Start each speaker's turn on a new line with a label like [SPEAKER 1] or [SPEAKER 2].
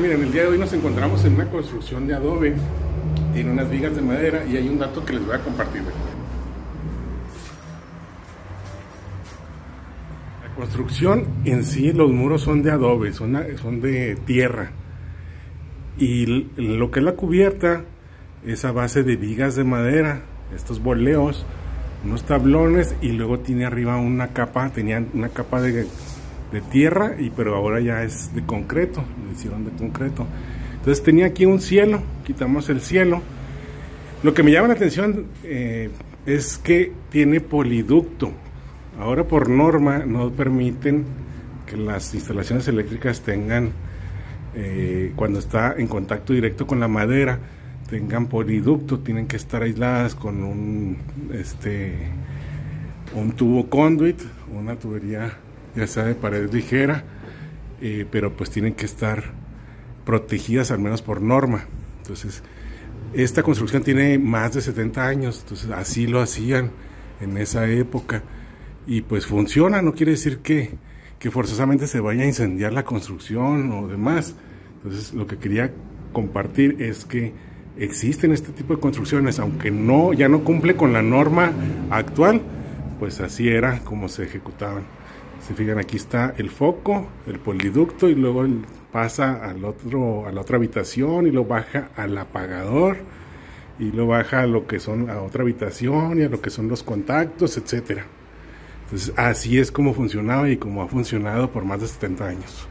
[SPEAKER 1] Miren, el día de hoy nos encontramos en una construcción de adobe. Tiene unas vigas de madera y hay un dato que les voy a compartir. La construcción en sí, los muros son de adobe, son, son de tierra. Y lo que es la cubierta es a base de vigas de madera, estos boleos, unos tablones y luego tiene arriba una capa, tenían una capa de de tierra, y pero ahora ya es de concreto, lo hicieron de concreto. Entonces tenía aquí un cielo, quitamos el cielo. Lo que me llama la atención eh, es que tiene poliducto. Ahora por norma no permiten que las instalaciones eléctricas tengan, eh, cuando está en contacto directo con la madera, tengan poliducto, tienen que estar aisladas con un, este, un tubo conduit, una tubería ya sea de pared ligera, eh, pero pues tienen que estar protegidas al menos por norma. Entonces, esta construcción tiene más de 70 años, entonces así lo hacían en esa época y pues funciona, no quiere decir que, que forzosamente se vaya a incendiar la construcción o demás. Entonces, lo que quería compartir es que existen este tipo de construcciones, aunque no ya no cumple con la norma actual, pues así era como se ejecutaban. Se fijan, aquí está el foco, el poliducto y luego pasa al otro, a la otra habitación y lo baja al apagador y lo baja a lo que son a otra habitación y a lo que son los contactos, etcétera. Entonces, así es como funcionaba y como ha funcionado por más de 70 años.